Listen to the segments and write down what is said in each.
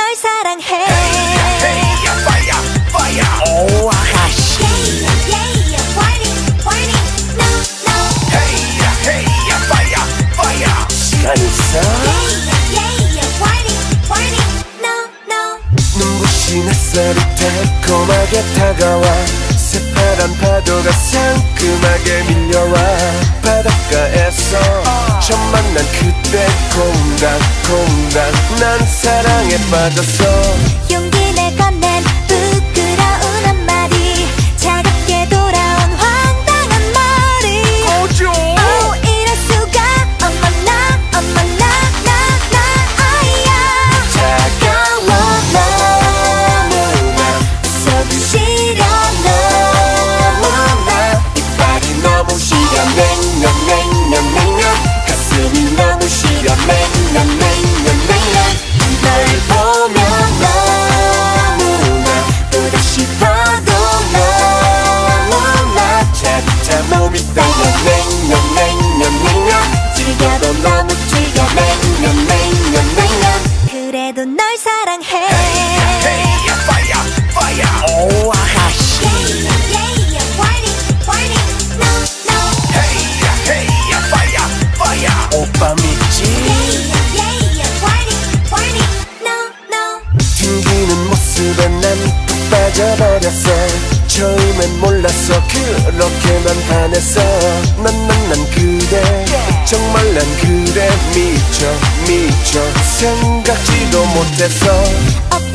널 사랑해 Fire, fire, fire. 오, 아가씨 시간 있어? 눈부신 햇살이 달콤하게 다가와 새파란 파도가 상큼하게 밀려와 바닷가에서 처음 만난 그때 콩닥콩닥 콩닥 난 사랑에 빠졌어 미쳐 미쳐. 생각지도 못했어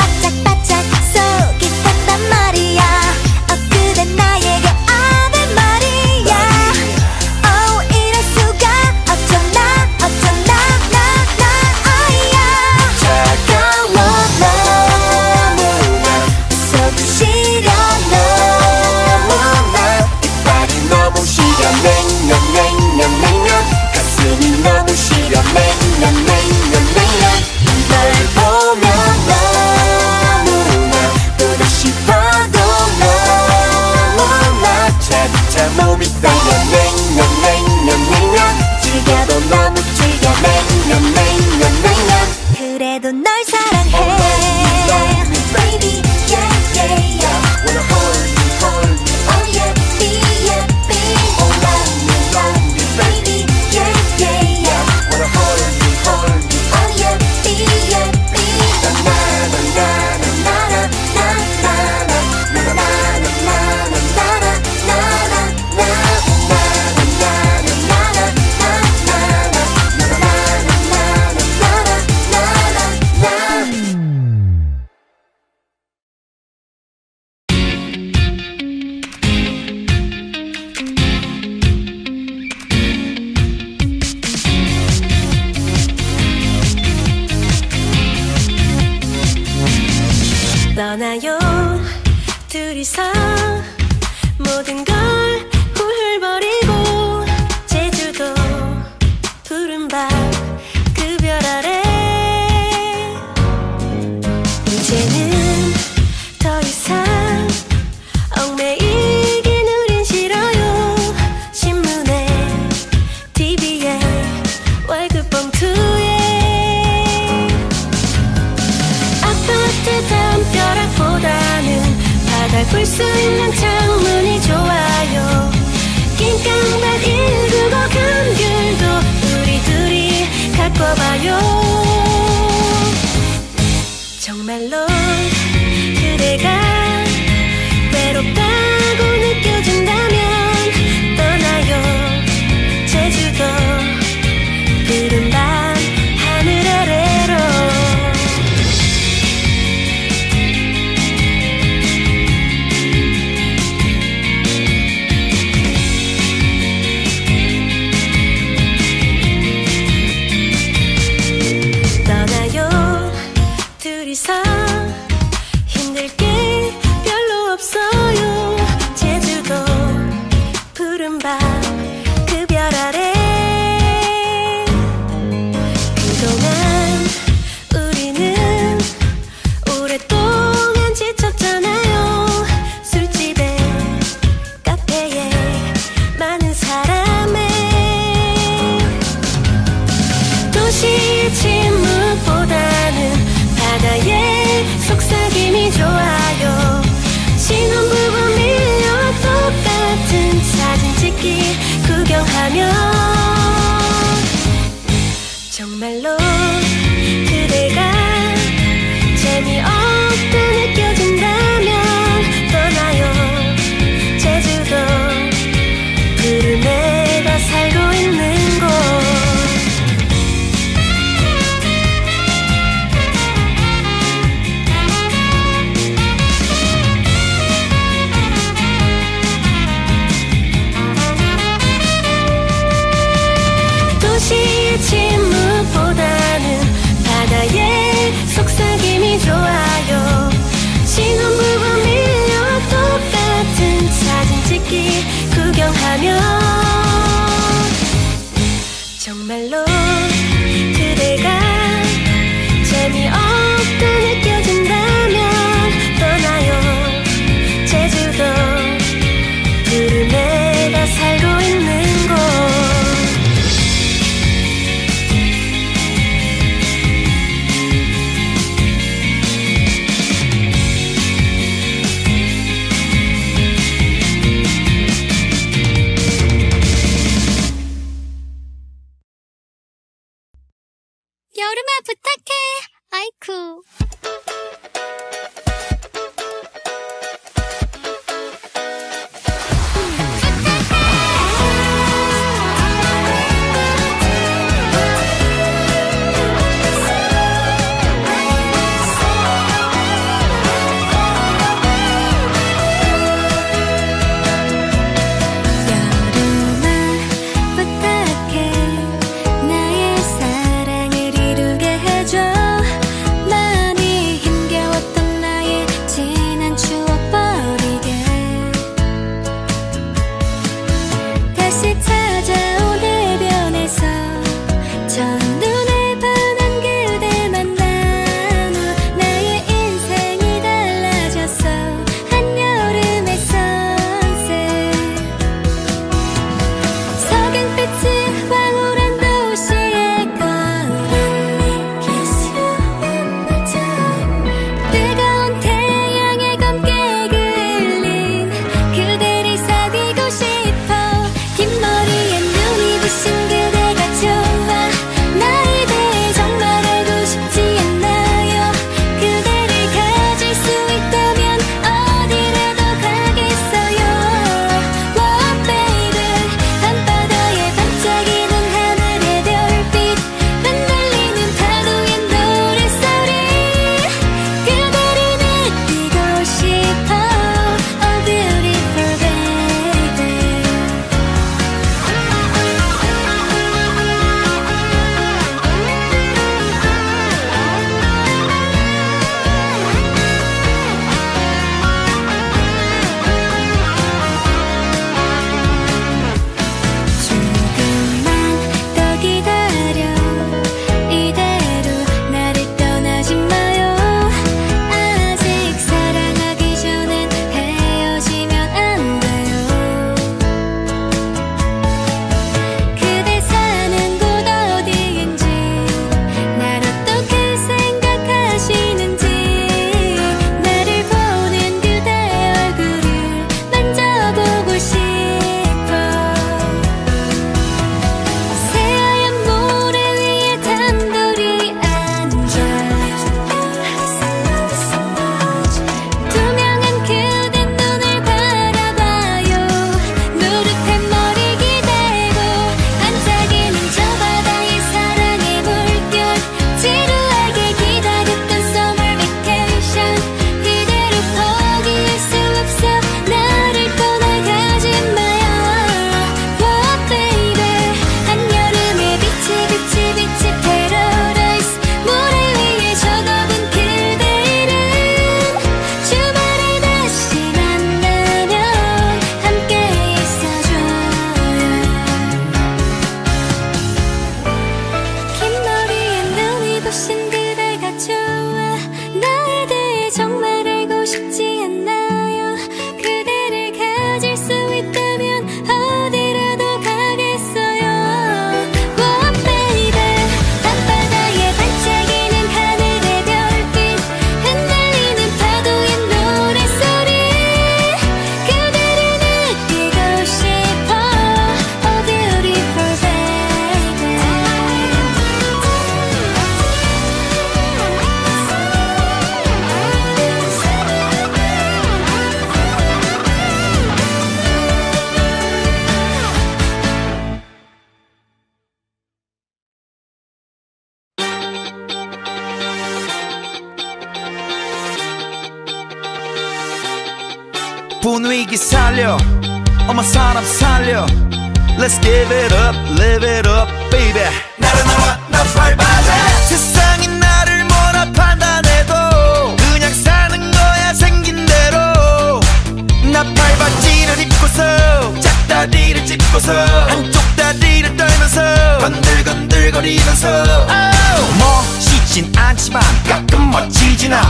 걸으면서 건들건들거리면서. Oh. 멋있진 않지만 가끔 멋지지나.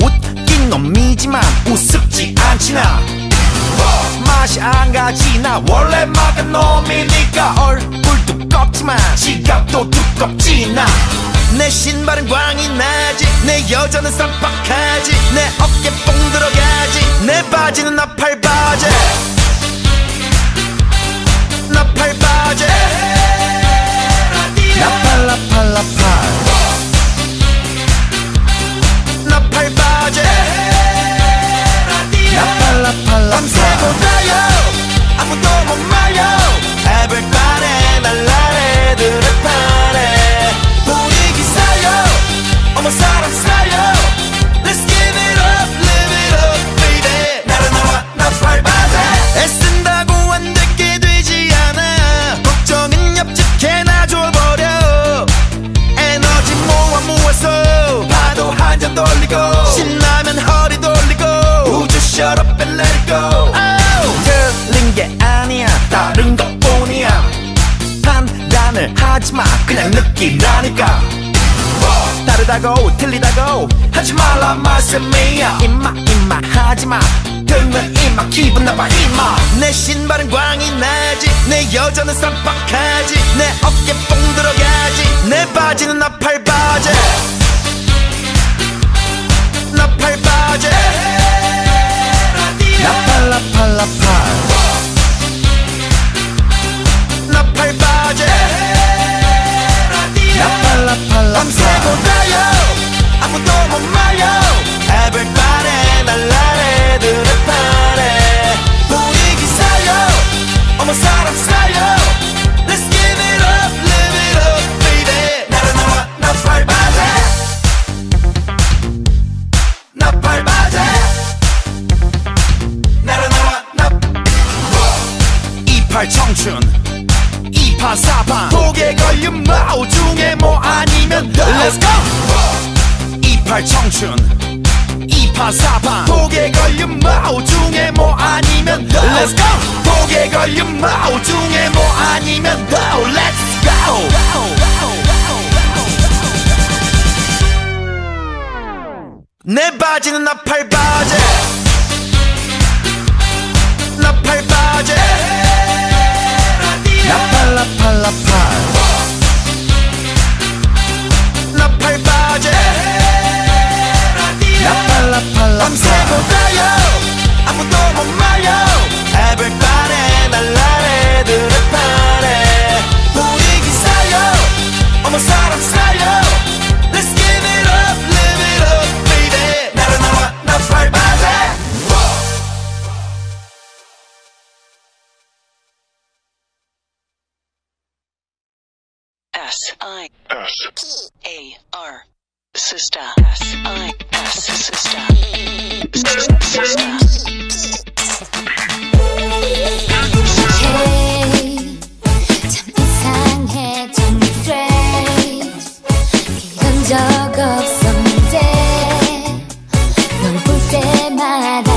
웃긴 놈이지만 우습지 않지나. 맛이 안 가지 나. 원래 막은 놈이니까 얼굴 두껍지만 지갑도 두껍지 나 내 신발은 광이 나지. 내 여자는 쌈박하지. 내 어깨 뽕 들어가지. 내 바지는 나팔바지. 나팔 la paz. 나팔 바지 나팔 나팔 나팔 하지마. 그냥 느낌 나니까. 다르다고 틀리다고 하지 말라 말씀이야. 임마 임마 하지마. 듣는 임마 기분 나빠 임마. 내 신발은 광이 나지. 내 여자는 쌈박하지. 내 어깨 뽕 들어가지. 내 바지는 나팔 바지. 나팔 바지. 나팔 나팔 나팔. lap lap lap 마오 중에 뭐 아니면 너 Let's go. 내 바지는 나팔 my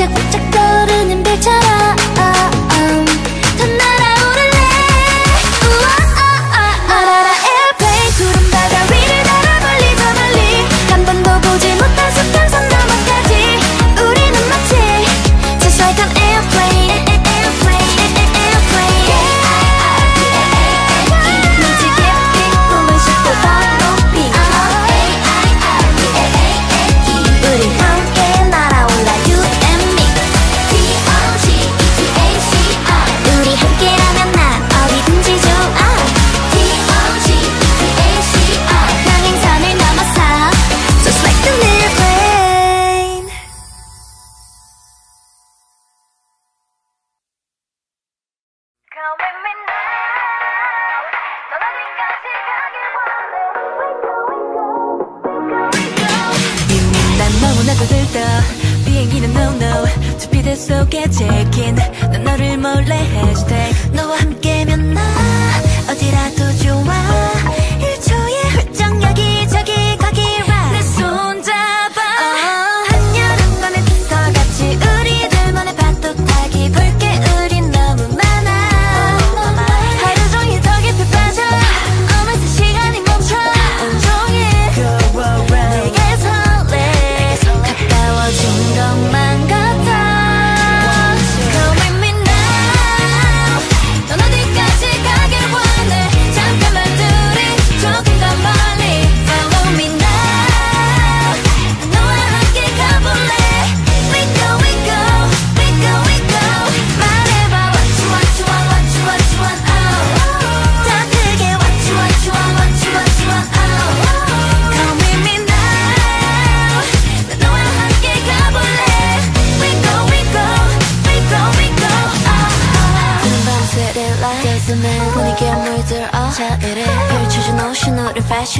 chak chak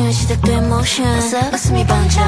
우리 패션 시작된 motion. 웃음이 번져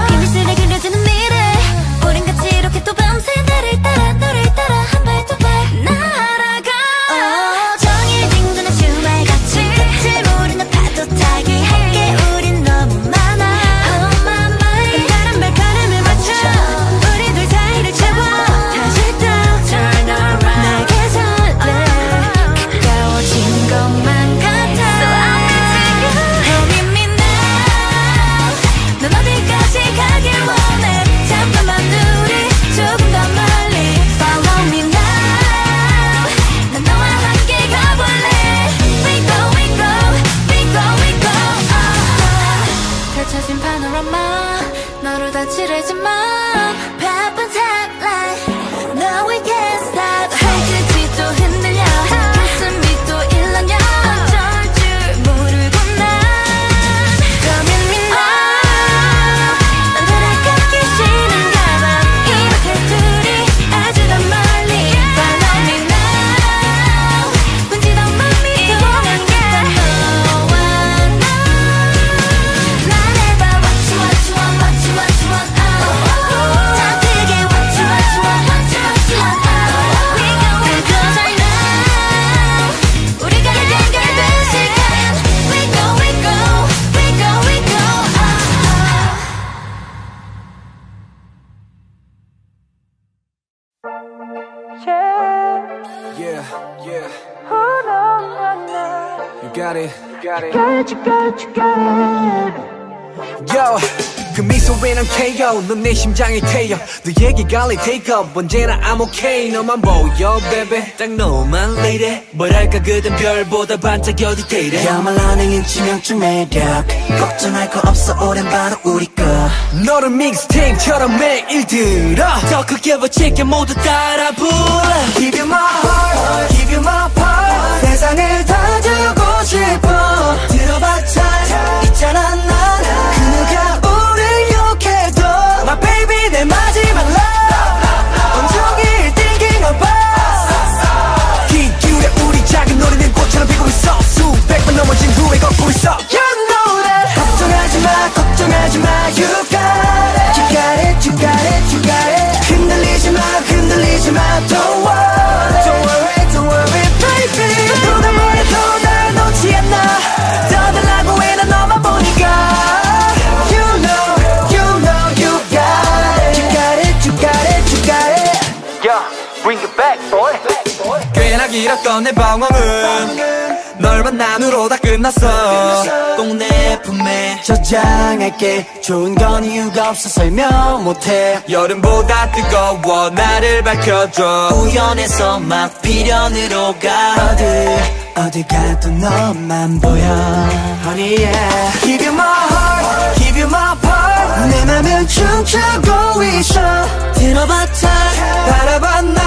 KO 넌내 심장이 태여. 너 얘기 갈리 take up. 언제나 I'm okay. 너만 보여 baby. 딱 너만 lady 뭐랄까? 그댄 별보다 반짝여도 데이래. 야말라는 치명적 매력. 걱정할 거 없어. 오랜 바로 우리 거. 너를 믹스테이프처럼 매일 들어. 더 크게 버칠게 모두 따라 불러 Give you my heart. Give you my part 세상을 다 주고 싶어. 들어봤자 있잖아 내 마지막 love. 온종일 thinking about 귀 기울여 우리 작은 노래는 꽃처럼 피고 있어. 수백 번 넘어진 후에 걷고 있어. You know that 걱정하지 마 걱정하지 마 You 길었던 내 방황은 널 만난 후로 다 끝났어. 꼭 내 품에 저장할게. 좋은 건 이유가 없어 설명 못해. 여름보다 뜨거워 나를 밝혀줘. 우연해서 막 비련으로 가. 어디 어디 가도 너만 보여. Honey yeah. Give you my heart Give you my part. 내 맘은 춤추고 있어. 들어봤자 바라봐 날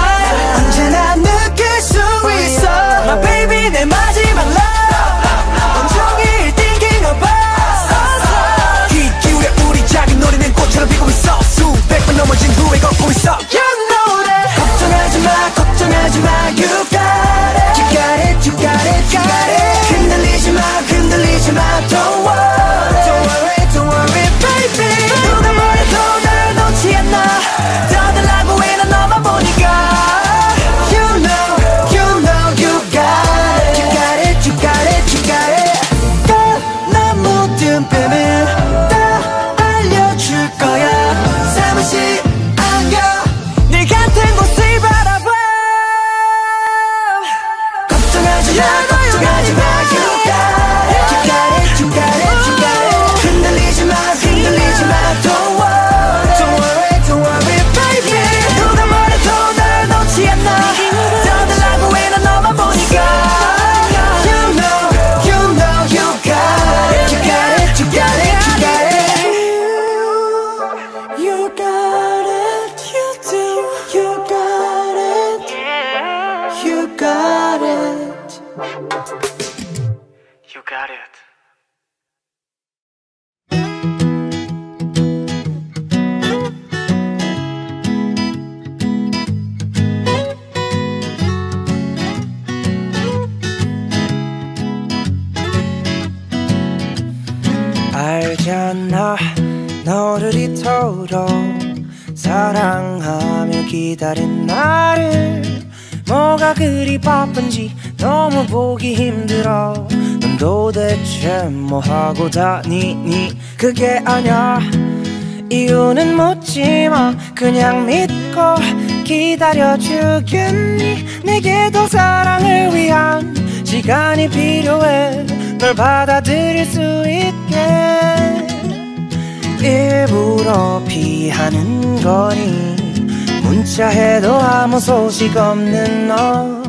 언제나 느낄 수 있어 My baby 내 마지막 love 온종일 thinking about 귀 기울여 우리 작은 노래는 꽃처럼 피고 있어 수백 번 넘어진 후에 걷고 있어 know that 걱정하지 마 걱정하지 마 You got it You got it You got it You got it 흔들리지 마 흔들리지 마 Don't worry 알잖아. 너를 이토록 사랑하며 기다린 나를. 뭐가 그리 바쁜지 너무 보기 힘들어. 넌 도대체 뭐 하고 다니니? 그게 아냐 이유는 묻지마. 그냥 믿고 기다려주겠니? 내게도 사랑을 위한 시간이 필요해. 널 받아들일 수 있게 일부러 피하는 거니? 문자해도 아무 소식 없는 너.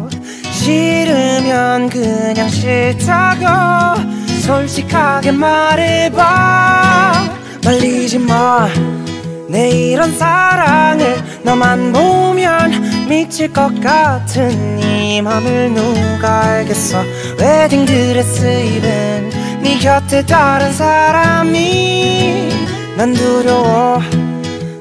싫으면 그냥 싫다고 솔직하게 말해봐. 말리지 마. 내 이런 사랑을 너만 보면 미칠 것 같은 이 맘을 누가 알겠어? 웨딩드레스 입은 네 곁에 다른 사람이 난 두려워.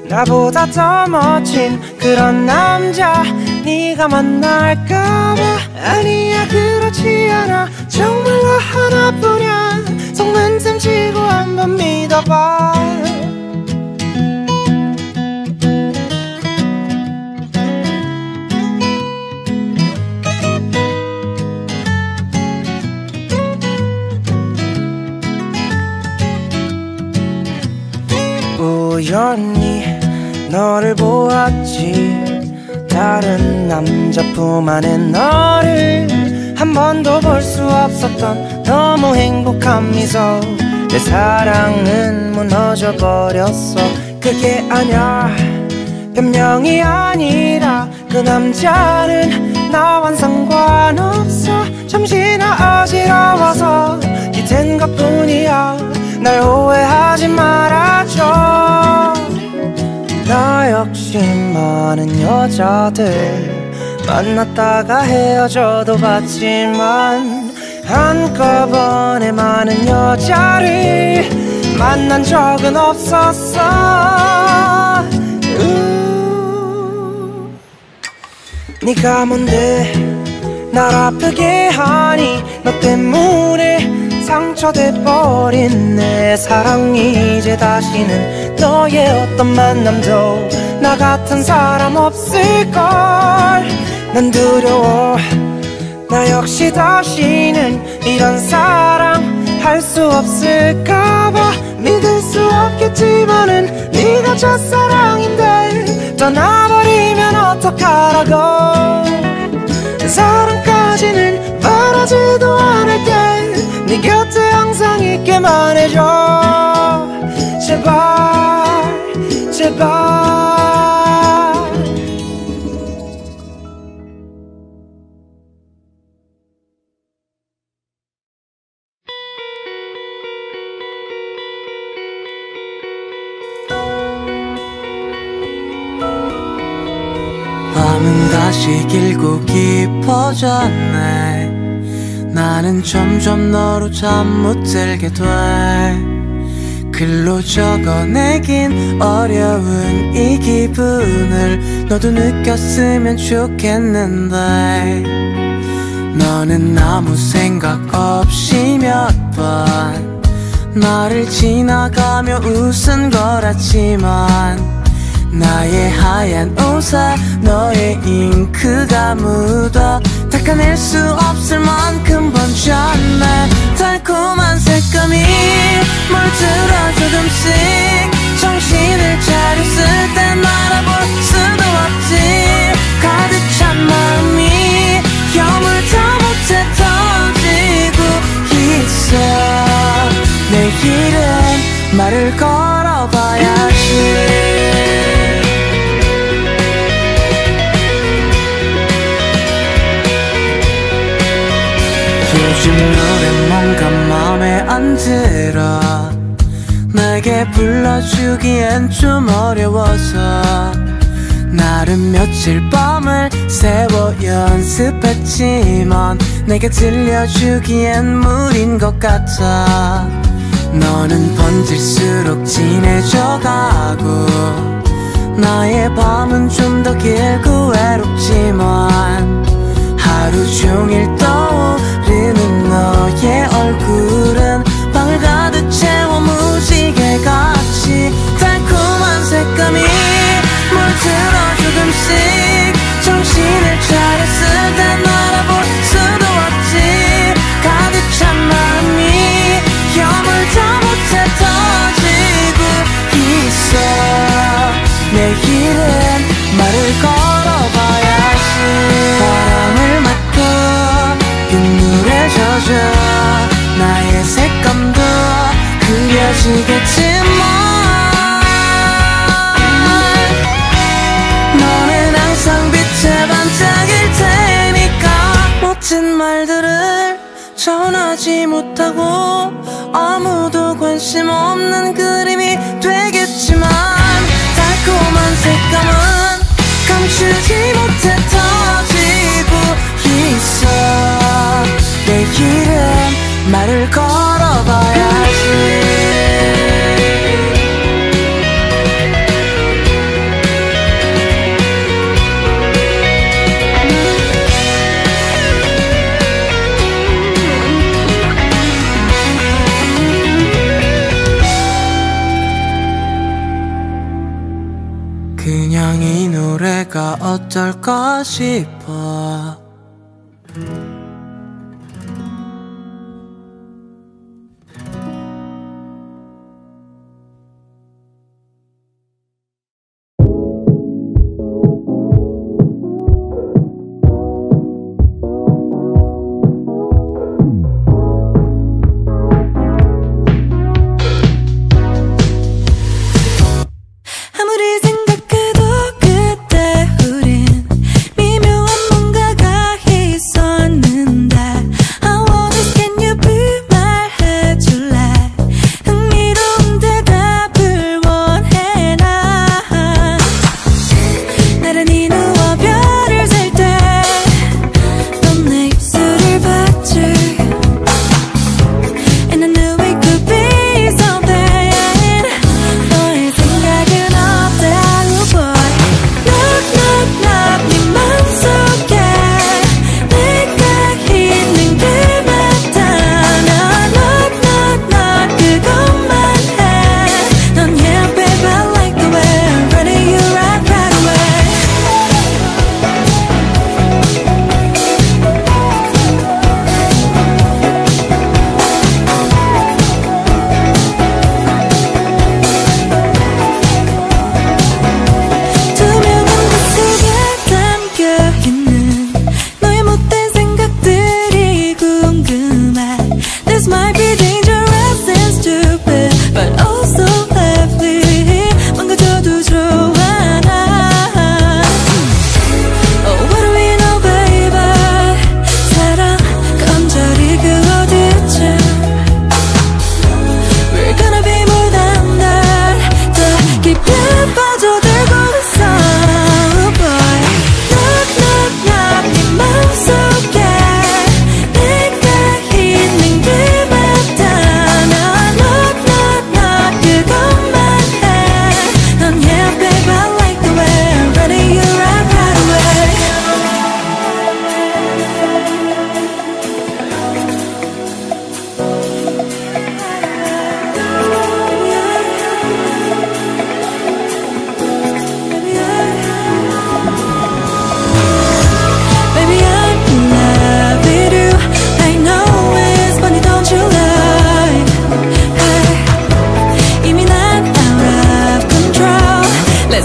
나보다 더 멋진 그런 남자 네가 만날까봐. 아니야 그렇지 않아. 정말로 하나뿐이야. 속는 셈 치고 한번 믿어봐 우연히 너를 보았지. 다른 남자 품 안에 너를 한 번도 볼 수 없었던 너무 행복한 미소. 내 사랑은 무너져 버렸어. 그게 아냐 변명이 아니라 그 남자는 나와 상관없어. 잠시나 어지러워서 기댄 것뿐이야 날 오해하지 말아줘. 나 역시 많은 여자들 만났다가 헤어져도 봤지만 한꺼번에 많은 여자를 만난 적은 없었어. 우. 네가 뭔데 날 아프게 하니? 너 때문에 상처돼 버린 내 사랑이 이제 다시는 너의 어떤 만남도 나 같은 사람 없을걸. 난 두려워. 나 역시 다시는 이런 사랑 할수 없을까봐 믿을 수 없겠지만은 네가 첫사랑인데 떠나버리면 어떡하라고. 사랑까지는 바라지도 않을게 네 곁에 항상 있게만 해줘. 제발 제발. 길고 깊어졌네 나는 점점 너로 잠 못 들게 돼. 글로 적어내긴 어려운 이 기분을 너도 느꼈으면 좋겠는데. 너는 아무 생각 없이 몇 번 나를 지나가며 웃은 거랐지만 나의 하얀 옷에 너의 잉크가 묻어 닦아낼 수 없을 만큼 번졌네. 달콤한 색감이 물들어 조금씩 정신을 차렸을 땐 알아볼 수도 없지. 가득 찬 마음이 여물다 못해 터지고 있어. 내일은 말을 걸어봐야지 뭔가 마음에 안 들어 내게 불러주기엔 좀 어려워서 나름 며칠 밤을 새워 연습했지만 내게 들려주기엔 무린 것 같아. 너는 번질수록 진해져가고 나의 밤은 좀 더 길고 외롭지만 하루 종일 떠오르는 너의 얼굴은 방을 가득 채워 무지개같이 달콤한 색감이 물들어 조금씩 정신을 차렸을 땐 알아볼 수도 없지. 가득 찬 마음이 여물다 못해 터지고 있어. 내일은 말을 걸어봐야지 젖어 나의 색감도 그려지겠지만 너는 항상 빛에 반짝일 테니까 멋진 말들을 전하지 못하고 아무도 관심 없는 그림이 되겠지만 달콤한 색감은 감추지 못 내일은 말을 걸어봐야지. 그냥 이 노래가 어떨까 싶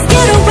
just get away.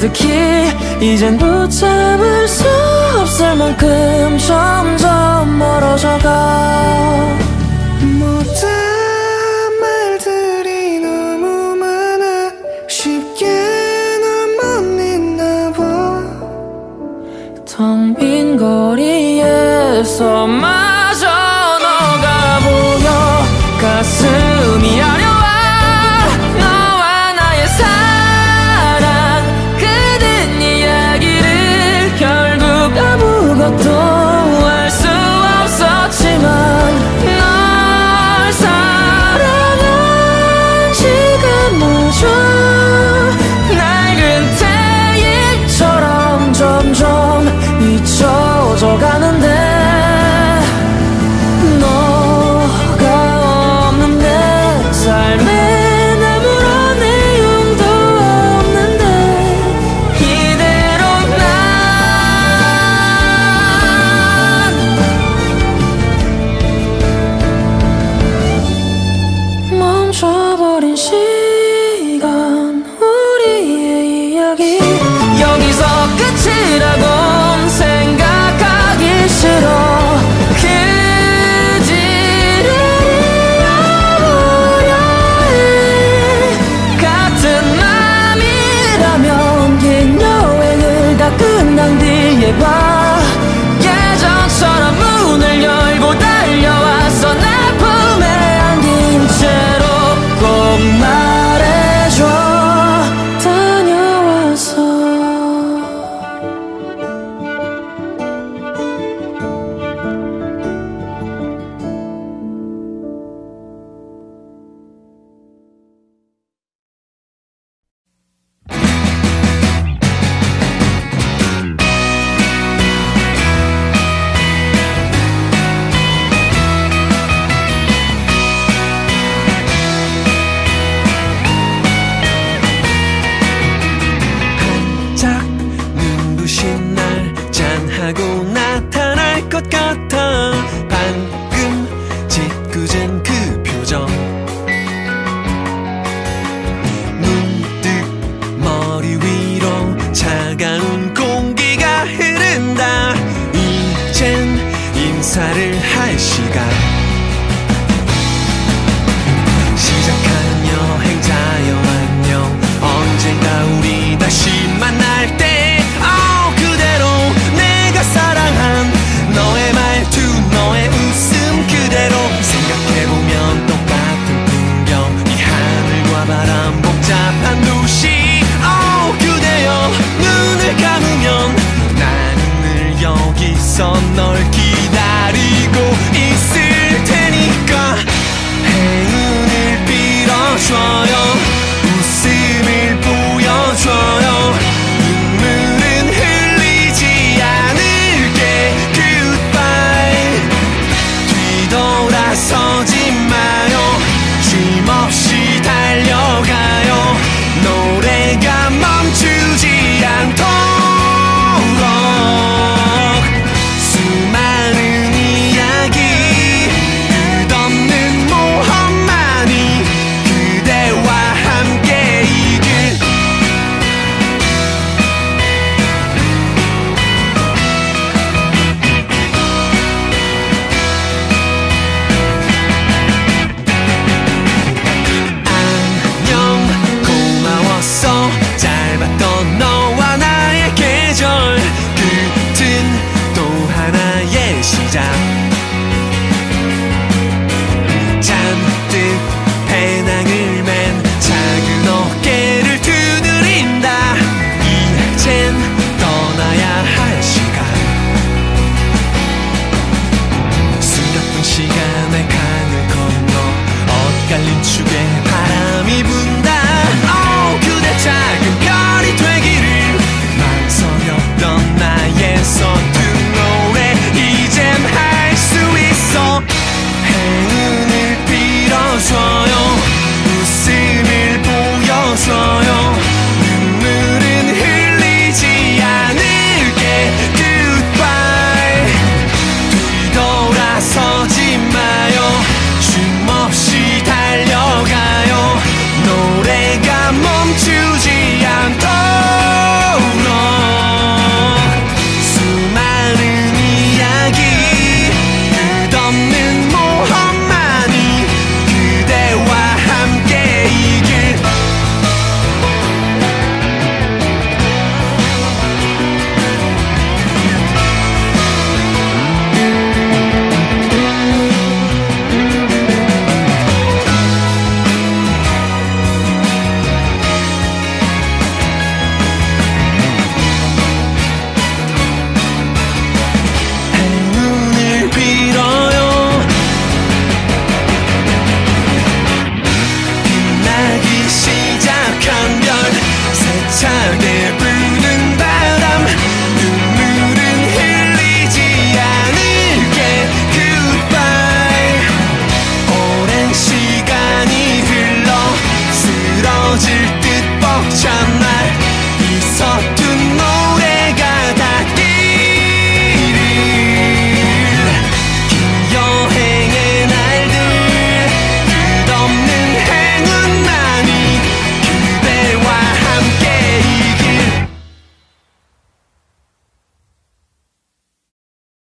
가득히 이젠 붙잡을 수 없을 만큼 점점 멀어져가. 못한 말들이 너무 많아 쉽게 널 못 잊나 봐텅 빈 거리에서 말